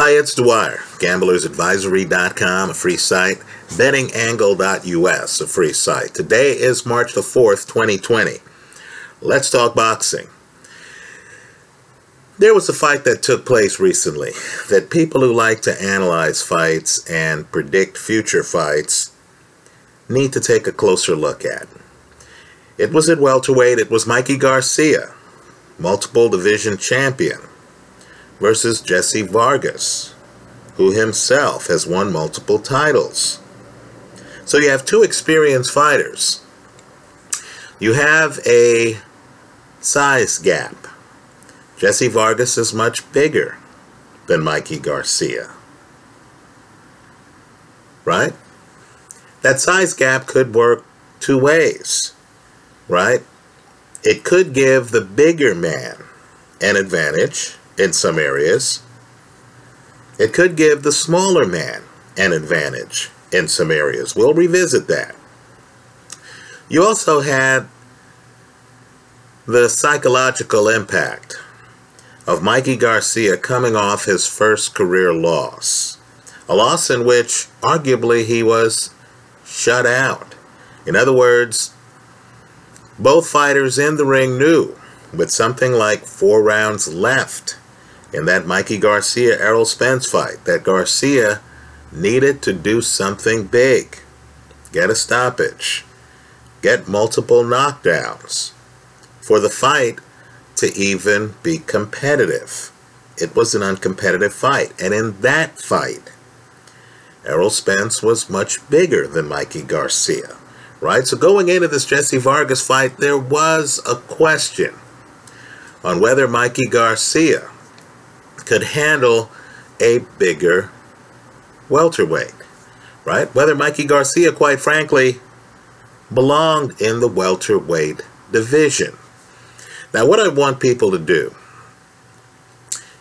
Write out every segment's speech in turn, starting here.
Hi, it's Dwyer. GamblersAdvisory.com, a free site. BettingAngle.us, a free site. Today is March the 4th, 2020. Let's talk boxing. There was a fight that took place recently that people who like to analyze fights and predict future fights need to take a closer look at. It was at welterweight. It was Mikey Garcia, multiple division champion versus Jessie Vargas, who himself has won multiple titles. So you have two experienced fighters. You have a size gap. Jessie Vargas is much bigger than Mikey Garcia. Right? That size gap could work two ways. Right? It could give the bigger man an advantage in some areas. It could give the smaller man an advantage in some areas. We'll revisit that. You also had the psychological impact of Mikey Garcia coming off his first career loss. A loss in which arguably he was shut out. In other words, both fighters in the ring knew with something like four rounds left in that Mikey Garcia Errol Spence fight that Garcia needed to do something big. Get a stoppage. Get multiple knockdowns for the fight to even be competitive. It was an uncompetitive fight. And in that fight, Errol Spence was much bigger than Mikey Garcia. Right? So going into this Jessie Vargas fight, there was a question on whether Mikey Garcia could handle a bigger welterweight, right? Whether Mikey Garcia, quite frankly, belonged in the welterweight division. Now, what I want people to do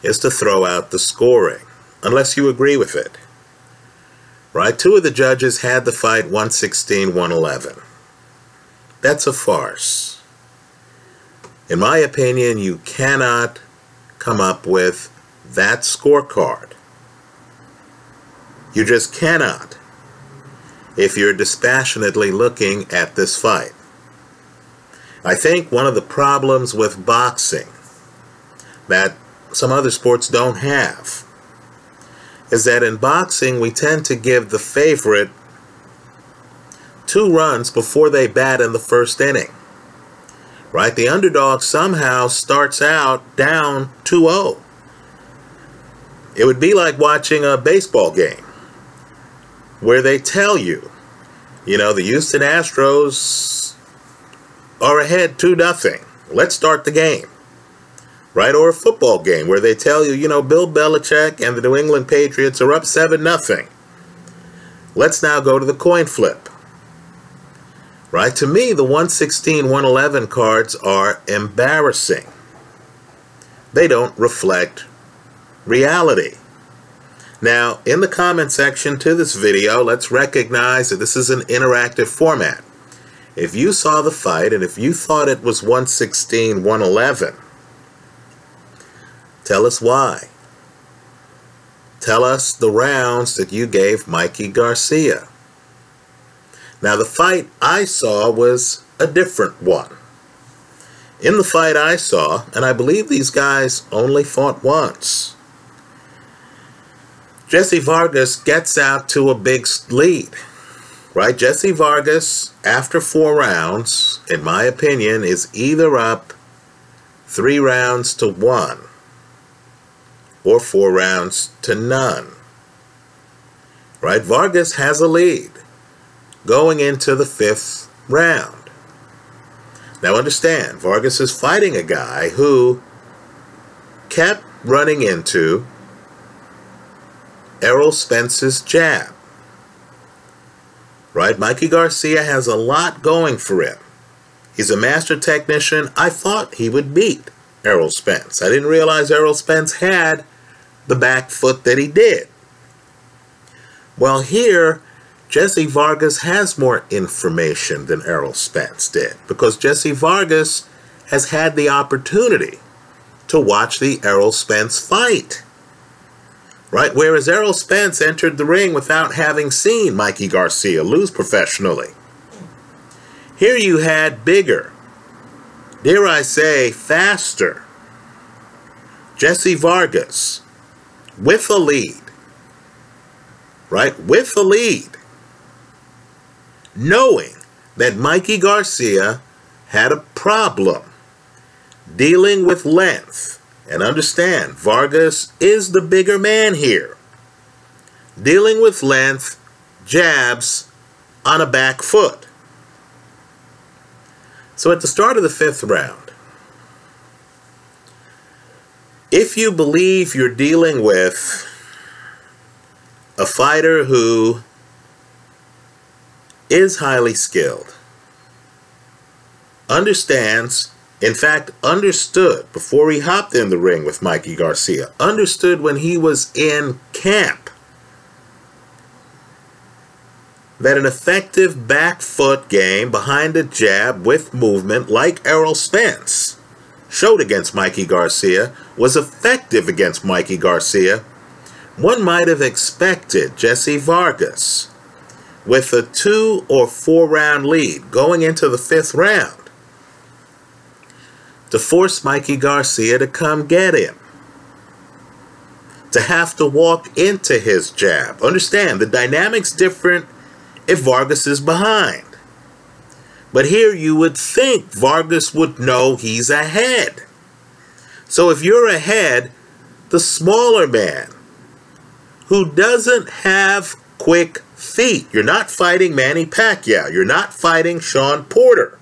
is to throw out the scoring, unless you agree with it. Right? Two of the judges had the fight 116 111. That's a farce. In my opinion, you cannot come up with that scorecard. You just cannot if you're dispassionately looking at this fight. I think one of the problems with boxing that some other sports don't have is that in boxing we tend to give the favorite two runs before they bat in the first inning. Right? The underdog somehow starts out down 2 0. It would be like watching a baseball game where they tell you, you know, the Houston Astros are ahead 2 nothing. Let's start the game. Right? Or a football game where they tell you, you know, Bill Belichick and the New England Patriots are up 7 nothing. Let's now go to the coin flip. Right? To me, the 116 111 cards are embarrassing. They don't reflect reality. Now, in the comment section to this video, let's recognize that this is an interactive format. If you saw the fight and if you thought it was 116, 111, tell us why. Tell us the rounds that you gave Mikey Garcia. Now, the fight I saw was a different one. In the fight I saw, and I believe these guys only fought once, Jessie Vargas gets out to a big lead. Right? Jessie Vargas, after four rounds, in my opinion, is either up three rounds to one or four rounds to none. Right? Vargas has a lead going into the fifth round. Now understand, Vargas is fighting a guy who kept running into Errol Spence's jab. Right? Mikey Garcia has a lot going for him. He's a master technician. I thought he would beat Errol Spence. I didn't realize Errol Spence had the back foot that he did. Well, here, Jessie Vargas has more information than Errol Spence did because Jessie Vargas has had the opportunity to watch the Errol Spence fight. Right? Whereas Errol Spence entered the ring without having seen Mikey Garcia lose professionally. Here you had bigger, dare I say, faster Jessie Vargas with a lead. Right? With a lead. Knowing that Mikey Garcia had a problem dealing with length. And understand, Vargas is the bigger man here. Dealing with length, jabs on a back foot. So at the start of the fifth round, if you believe you're dealing with a fighter who is highly skilled, understands, in fact, understood before he hopped in the ring with Mikey Garcia, understood when he was in camp that an effective back foot game behind a jab with movement like Errol Spence showed against Mikey Garcia was effective against Mikey Garcia, one might have expected Jessie Vargas with a two or four round lead going into the fifth round to force Mikey Garcia to come get him. To have to walk into his jab. Understand, the dynamic's different if Vargas is behind. But here you would think Vargas would know he's ahead. So if you're ahead, the smaller man who doesn't have quick feet. You're not fighting Manny Pacquiao. You're not fighting Shawn Porter.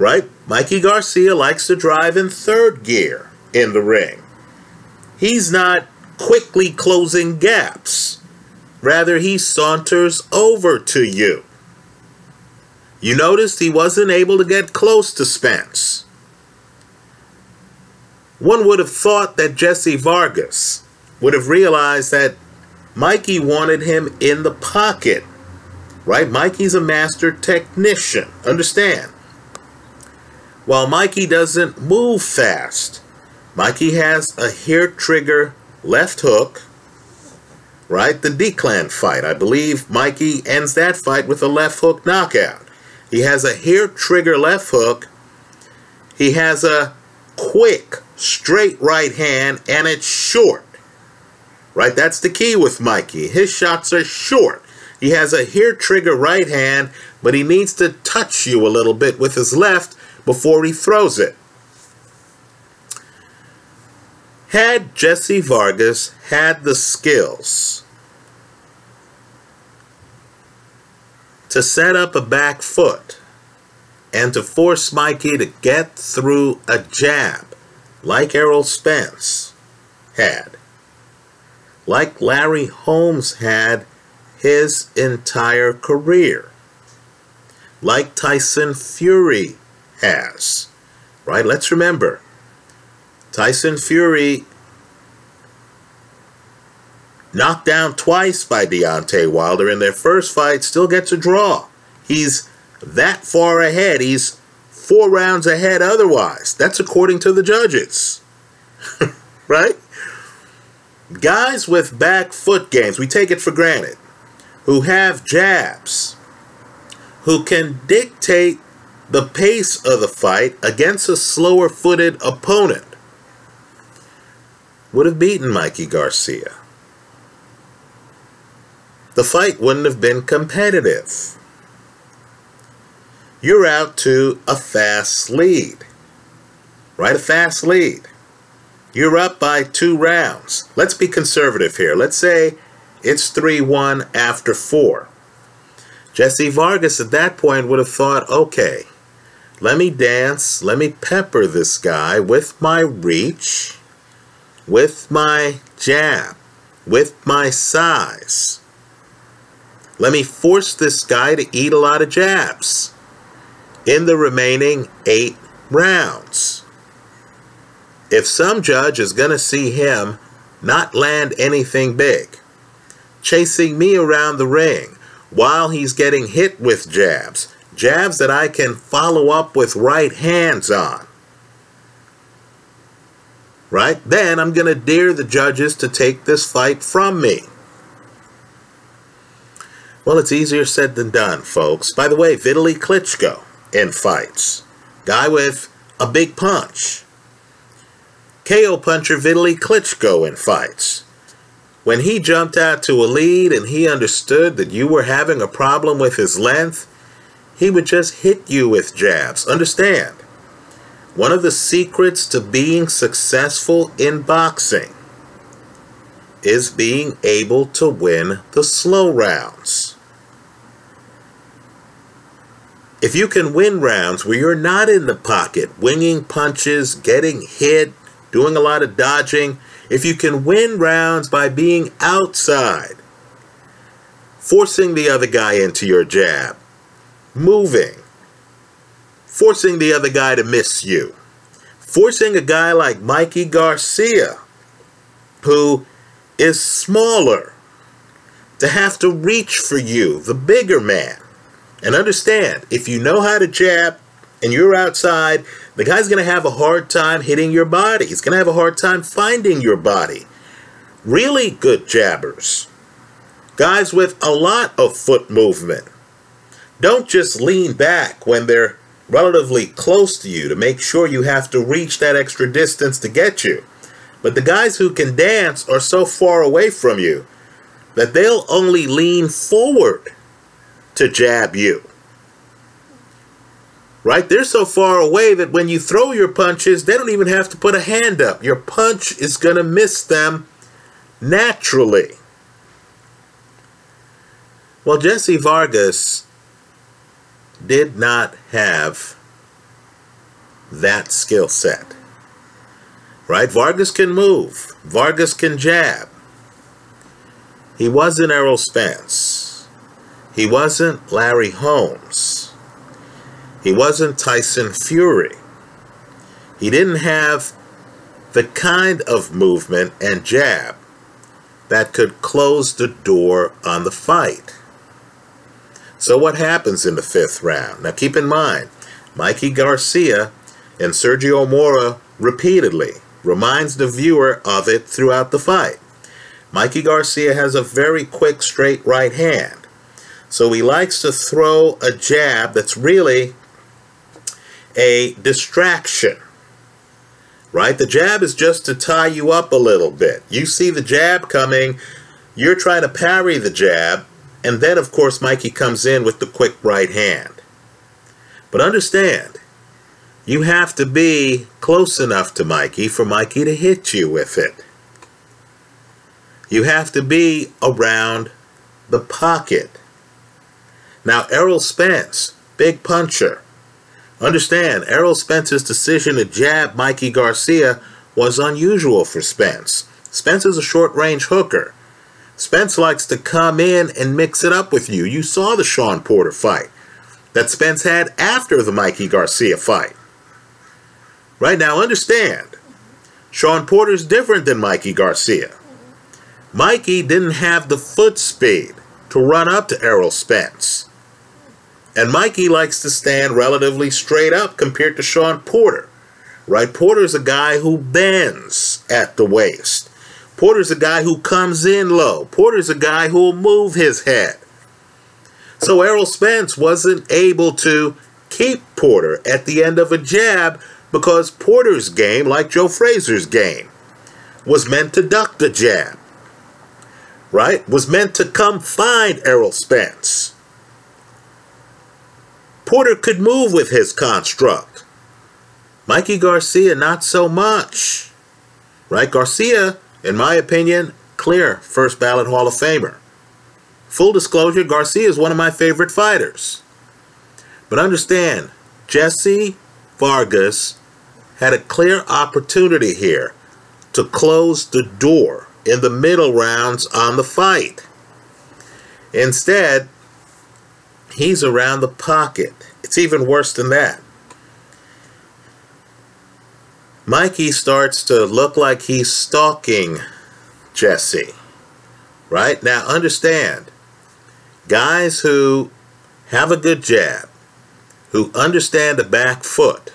Right? Mikey Garcia likes to drive in third gear in the ring. He's not quickly closing gaps. Rather, he saunters over to you. You noticed he wasn't able to get close to Spence. One would have thought that Jessie Vargas would have realized that Mikey wanted him in the pocket. Right? Mikey's a master technician. Understand? While Mikey doesn't move fast, Mikey has a hair trigger left hook. Right? The Declan fight. I believe Mikey ends that fight with a left hook knockout. He has a hair trigger left hook. He has a quick straight right hand and it's short. Right? That's the key with Mikey. His shots are short. He has a hair trigger right hand, but he needs to touch you a little bit with his left before he throws it. Had Jessie Vargas had the skills to set up a back foot and to force Mikey to get through a jab like Errol Spence had, like Larry Holmes had his entire career, like Tyson Fury has. Right? Let's remember Tyson Fury knocked down twice by Deontay Wilder in their first fight, still gets a draw. He's that far ahead. He's four rounds ahead otherwise. That's according to the judges. right? Guys with back foot games, we take it for granted, who have jabs, who can dictate the pace of the fight against a slower footed opponent, would have beaten Mikey Garcia. The fight wouldn't have been competitive you're out to a fast lead. Right? A fast lead. You're up by two rounds. Let's be conservative here. Let's say it's 3 1 after four. Jessie Vargas at that point would have thought, okay, let me dance, let me pepper this guy with my reach, with my jab, with my size. Let me force this guy to eat a lot of jabs in the remaining eight rounds. If some judge is going to see him not land anything big, chasing me around the ring while he's getting hit with jabs, jabs that I can follow up with right hands on, Right? Then I'm going to dare the judges to take this fight from me. Well, it's easier said than done, folks. By the way, Vitaly Klitschko in fights. Guy with a big punch. KO puncher Vitaly Klitschko in fights. When he jumped out to a lead and he understood that you were having a problem with his length, he would just hit you with jabs. Understand, one of the secrets to being successful in boxing is being able to win the slow rounds. If you can win rounds where you're not in the pocket, winging punches, getting hit, doing a lot of dodging, if you can win rounds by being outside, forcing the other guy into your jab, moving, forcing the other guy to miss you, forcing a guy like Mikey Garcia, who is smaller, to have to reach for you, the bigger man. And understand, if you know how to jab and you're outside, the guy's going to have a hard time hitting your body. He's going to have a hard time finding your body. Really good jabbers, guys with a lot of foot movement, don't just lean back when they're relatively close to you to make sure you have to reach that extra distance to get you. But the guys who can dance are so far away from you that they'll only lean forward to jab you right? They're so far away that when you throw your punches, they don't even have to put a hand up. Your punch is going to miss them naturally. Well, Jessie Vargas did not have that skill set. Right? Vargas can move. Vargas can jab. He wasn't Errol Spence. He wasn't Larry Holmes. He wasn't Tyson Fury. He didn't have the kind of movement and jab that could close the door on the fight. So what happens in the fifth round? Now keep in mind, Mikey Garcia and Sergio Mora repeatedly reminds the viewer of it throughout the fight. Mikey Garcia has a very quick straight right hand. So he likes to throw a jab that's really a distraction. Right? The jab is just to tie you up a little bit. You see the jab coming, you're trying to parry the jab, and then, of course, Mikey comes in with the quick right hand. But understand, you have to be close enough to Mikey for Mikey to hit you with it. You have to be around the pocket. Now, Errol Spence, big puncher, Understand, Errol Spence's decision to jab Mikey Garcia was unusual for Spence. Spence is a short-range hooker. Spence likes to come in and mix it up with you. You saw the Shawn Porter fight that Spence had after the Mikey Garcia fight. Right now, understand, Shawn Porter's different than Mikey Garcia. Mikey didn't have the foot speed to run up to Errol Spence. And Mikey likes to stand relatively straight up compared to Shawn Porter. Right? Porter's a guy who bends at the waist. Porter's a guy who comes in low. Porter's a guy who will move his head. So Errol Spence wasn't able to keep Porter at the end of a jab because Porter's game, like Joe Frazier's game, was meant to duck the jab. Right? Was meant to come find Errol Spence. Porter could move with his construct. Mikey Garcia, not so much. Right? Garcia, in my opinion, clear first ballot Hall of Famer. Full disclosure, Garcia is one of my favorite fighters. But understand, Jessie Vargas had a clear opportunity here to close the door in the middle rounds on the fight. Instead, He's around the pocket. It's even worse than that. Mikey starts to look like he's stalking Jessie. Right? Now, understand, guys who have a good jab, who understand the back foot,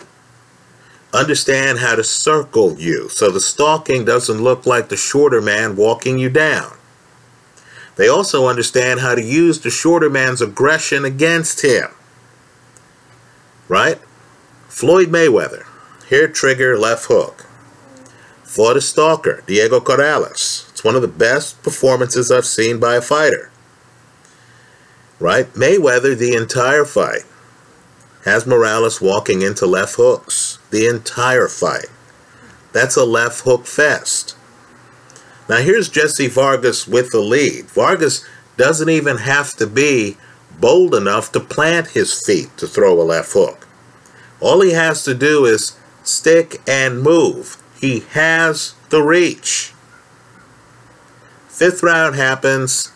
understand how to circle you so the stalking doesn't look like the shorter man walking you down. They also understand how to use the shorter man's aggression against him. Right? Floyd Mayweather, hair trigger, left hook. Fought a stalker, Diego Corrales. It's one of the best performances I've seen by a fighter. Right? Mayweather, the entire fight, has Morales walking into left hooks. The entire fight. That's a left hook fest. Now here's Jessie Vargas with the lead. Vargas doesn't even have to be bold enough to plant his feet to throw a left hook. All he has to do is stick and move. He has the reach. Fifth round happens.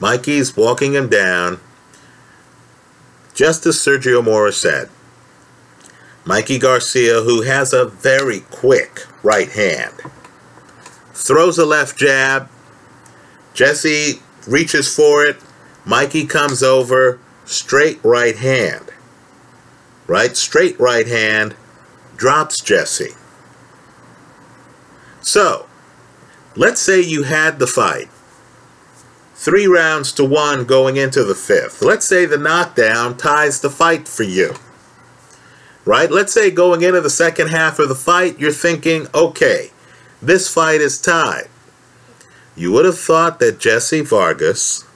Mikey's walking him down. Just as Sergio Mora said, Mikey Garcia, who has a very quick right hand, throws a left jab. Jessie reaches for it. Mikey comes over, straight right hand. Right? Straight right hand, drops Jessie. So, let's say you had the fight. Three rounds to one going into the fifth. Let's say the knockdown ties the fight for you. Right? Let's say going into the second half of the fight, you're thinking, okay, this fight is tied. You would have thought that Jessie Vargas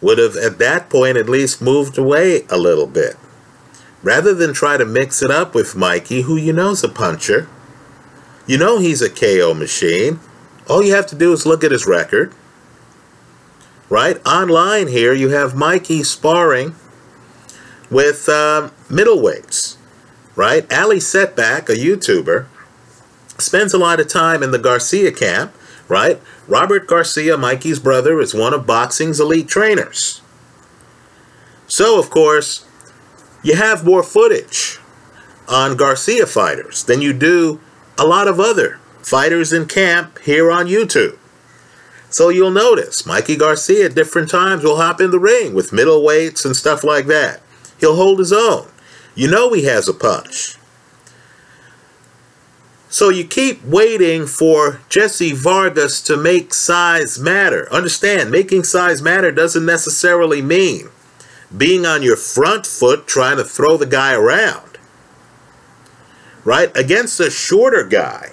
would have, at that point, at least moved away a little bit. Rather than try to mix it up with Mikey, who you know's a puncher. You know he's a KO machine. All you have to do is look at his record. Right? Online here, you have Mikey sparring with um, middleweights. Right? Ali Setback, a YouTuber, spends a lot of time in the Garcia camp, right? Robert Garcia, Mikey's brother, is one of boxing's elite trainers. So, of course, you have more footage on Garcia fighters than you do a lot of other fighters in camp here on YouTube. So you'll notice Mikey Garcia at different times will hop in the ring with middleweights and stuff like that. He'll hold his own. You know he has a punch. So you keep waiting for Jessie Vargas to make size matter. Understand, making size matter doesn't necessarily mean being on your front foot trying to throw the guy around. Right? Against a shorter guy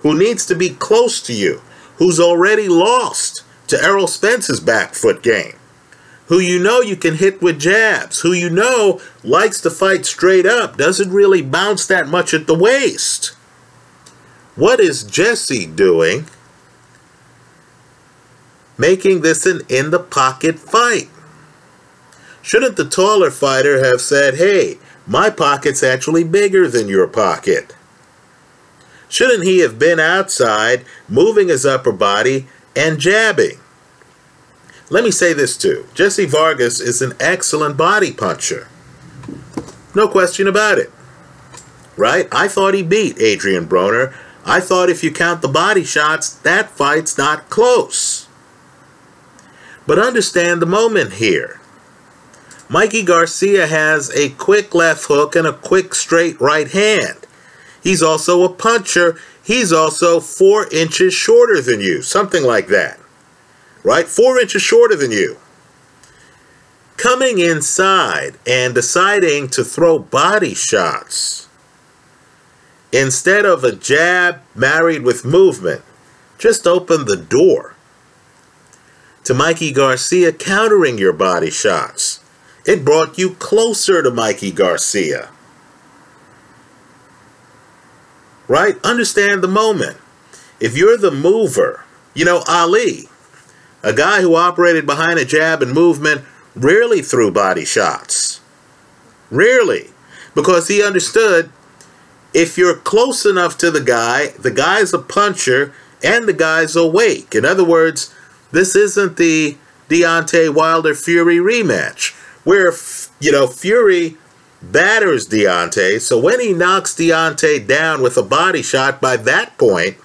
who needs to be close to you, who's already lost to Errol Spence's back foot game, who you know you can hit with jabs, who you know likes to fight straight up, doesn't really bounce that much at the waist. What is Jessie doing making this an in the pocket fight? Shouldn't the taller fighter have said, hey, my pocket's actually bigger than your pocket? Shouldn't he have been outside, moving his upper body and jabbing? Let me say this too. Jessie Vargas is an excellent body puncher. No question about it. Right? I thought he beat Adrian Broner I thought if you count the body shots, that fight's not close. But understand the moment here. Mikey Garcia has a quick left hook and a quick straight right hand. He's also a puncher. He's also four inches shorter than you, something like that. Right? Four inches shorter than you. Coming inside and deciding to throw body shots Instead of a jab married with movement, just open the door to Mikey Garcia countering your body shots. It brought you closer to Mikey Garcia. Right? Understand the moment. If you're the mover, you know, Ali, a guy who operated behind a jab and movement, rarely threw body shots. Rarely. Because he understood if you're close enough to the guy, the guy's a puncher and the guy's awake. In other words, this isn't the Deontay Wilder Fury rematch where, you know, Fury batters Deontay. So when he knocks Deontay down with a body shot, by that point,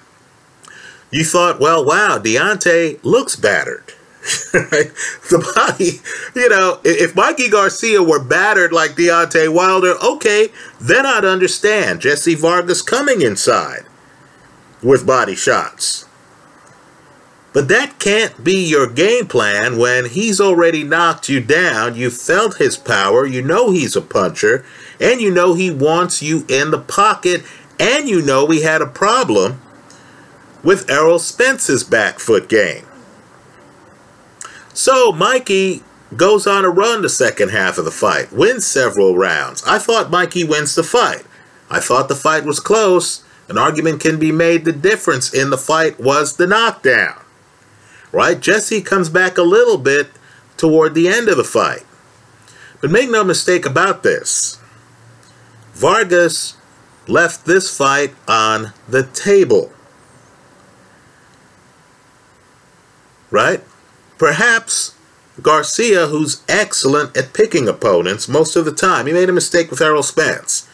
you thought, well, wow, Deontay looks battered. The body, you know, if Mikey Garcia were battered like Deontay Wilder, okay, then I'd understand Jessie Vargas coming inside with body shots. But that can't be your game plan when he's already knocked you down. You felt his power, you know he's a puncher, and you know he wants you in the pocket, and you know we had a problem with Errol Spence's back foot game. So Mikey goes on a run the second half of the fight, wins several rounds. I thought Mikey wins the fight. I thought the fight was close. An argument can be made the difference in the fight was the knockdown. Right? Jessie comes back a little bit toward the end of the fight. But make no mistake about this. Vargas left this fight on the table. Right? Perhaps Garcia, who's excellent at picking opponents most of the time, he made a mistake with Errol Spence.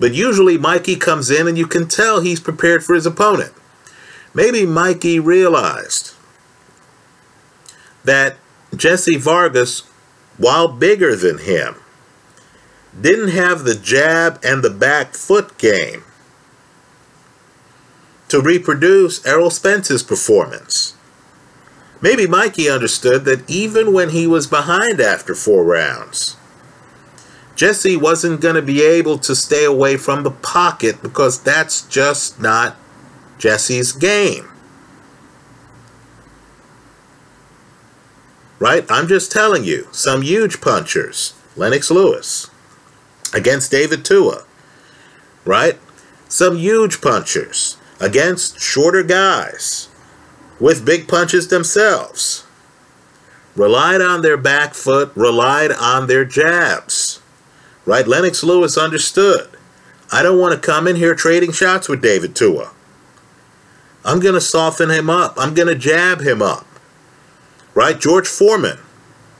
But usually Mikey comes in and you can tell he's prepared for his opponent. Maybe Mikey realized that Jessie Vargas, while bigger than him, didn't have the jab and the back foot game to reproduce Errol Spence's performance. Maybe Mikey understood that even when he was behind after four rounds, Jessie wasn't going to be able to stay away from the pocket because that's just not Jessie's game. Right? I'm just telling you, some huge punchers, Lennox Lewis against David Tua, right? Some huge punchers against shorter guys with big punches themselves. Relied on their back foot, relied on their jabs. Right? Lennox Lewis understood. I don't want to come in here trading shots with David Tua. I'm going to soften him up. I'm going to jab him up. Right? George Foreman,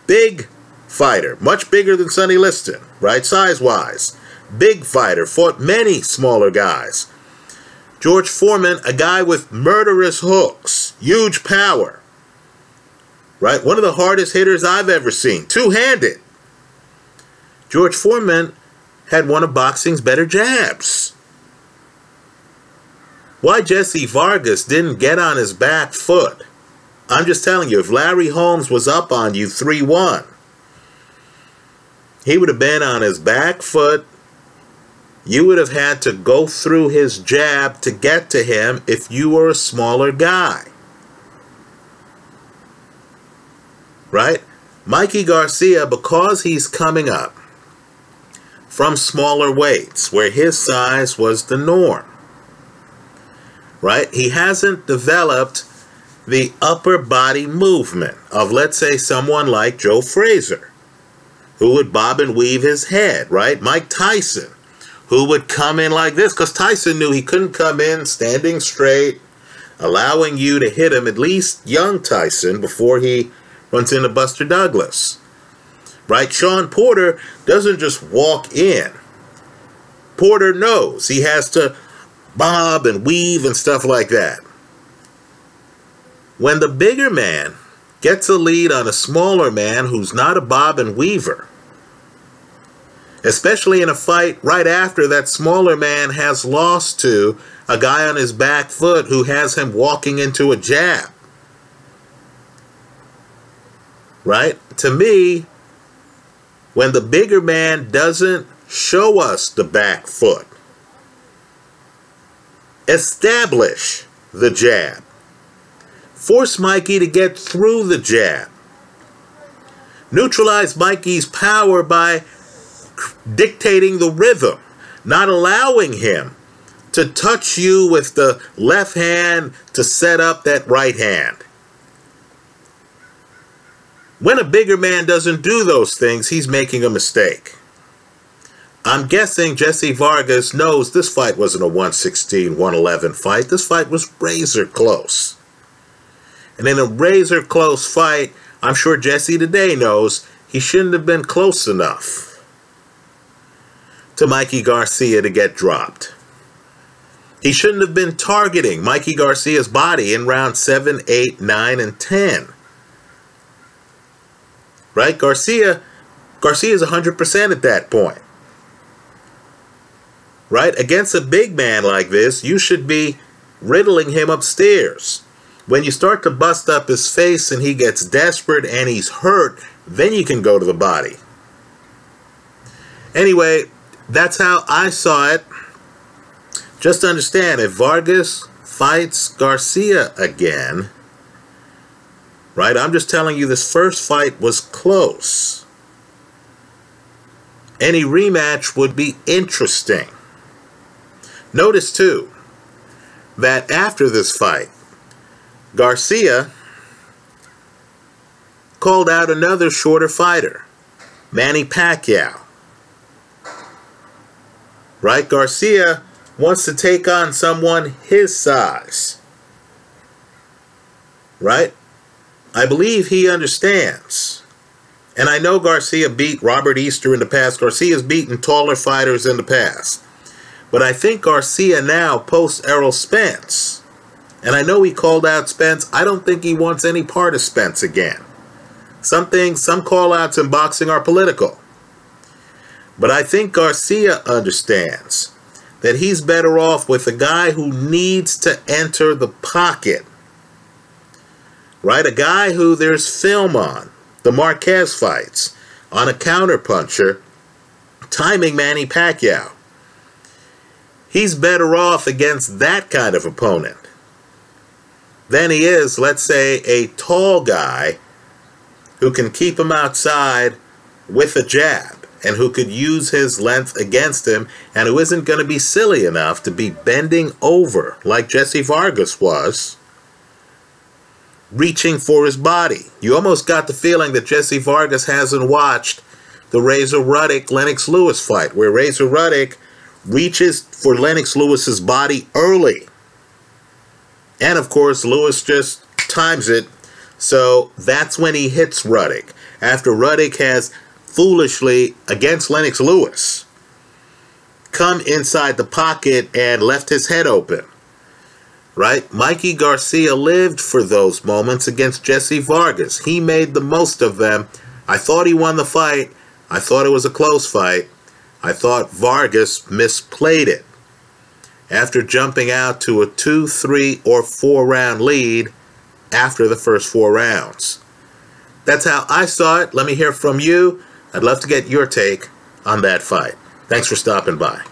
big fighter, much bigger than Sonny Liston, right? Size wise. Big fighter, fought many smaller guys. George Foreman, a guy with murderous hooks, huge power. Right? One of the hardest hitters I've ever seen. Two handed. George Foreman had one of boxing's better jabs. Why Jesse Vargas didn't get on his back foot? I'm just telling you, if Larry Holmes was up on you 3 1, he would have been on his back foot you would have had to go through his jab to get to him if you were a smaller guy. Right? Mikey Garcia, because he's coming up from smaller weights where his size was the norm, right? He hasn't developed the upper body movement of, let's say, someone like Joe Frazier, who would bob and weave his head, right? Mike Tyson, who would come in like this because Tyson knew he couldn't come in standing straight, allowing you to hit him, at least young Tyson, before he runs into Buster Douglas. Right? Shawn Porter doesn't just walk in. Porter knows he has to bob and weave and stuff like that. When the bigger man gets a lead on a smaller man who's not a bob and weaver, especially in a fight right after that smaller man has lost to a guy on his back foot who has him walking into a jab. Right? To me, when the bigger man doesn't show us the back foot, establish the jab. Force Mikey to get through the jab. Neutralize Mikey's power by dictating the rhythm, not allowing him to touch you with the left hand to set up that right hand. When a bigger man doesn't do those things, he's making a mistake. I'm guessing Jessie Vargas knows this fight wasn't a 116 111 fight. This fight was razor close. And in a razor close fight, I'm sure Jessie today knows he shouldn't have been close enough to Mikey Garcia to get dropped. He shouldn't have been targeting Mikey Garcia's body in round 7, 8, 9, and 10. Right? Garcia Garcia is 100% at that point. Right? Against a big man like this, you should be riddling him upstairs. When you start to bust up his face and he gets desperate and he's hurt, then you can go to the body. Anyway, that's how I saw it. Just understand if Vargas fights Garcia again, right? I'm just telling you this first fight was close. Any rematch would be interesting. Notice too that after this fight, Garcia called out another shorter fighter, Manny Pacquiao. Right? Garcia wants to take on someone his size. Right? I believe he understands. And I know Garcia beat Robert Easter in the past. Garcia's beaten taller fighters in the past. But I think Garcia now post Errol Spence. And I know he called out Spence. I don't think he wants any part of Spence again. Some things, some call outs in boxing are political. But I think Garcia understands that he's better off with a guy who needs to enter the pocket. Right? A guy who there's film on. The Marquez fights. On a counterpuncher. Timing Manny Pacquiao. He's better off against that kind of opponent than he is, let's say, a tall guy who can keep him outside with a jab and who could use his length against him and who isn't going to be silly enough to be bending over like Jessie Vargas was, reaching for his body. You almost got the feeling that Jessie Vargas hasn't watched the Razor Ruddock Lennox Lewis fight, where Razor Ruddock reaches for Lennox Lewis's body early. And of course, Lewis just times it. So that's when he hits Ruddock. After Ruddock has foolishly, against Lennox Lewis, come inside the pocket and left his head open. Right? Mikey Garcia lived for those moments against Jessie Vargas. He made the most of them. I thought he won the fight. I thought it was a close fight. I thought Vargas misplayed it. After jumping out to a 2, 3, or 4 round lead after the first four rounds. That's how I saw it. Let me hear from you. I'd love to get your take on that fight. Thanks for stopping by.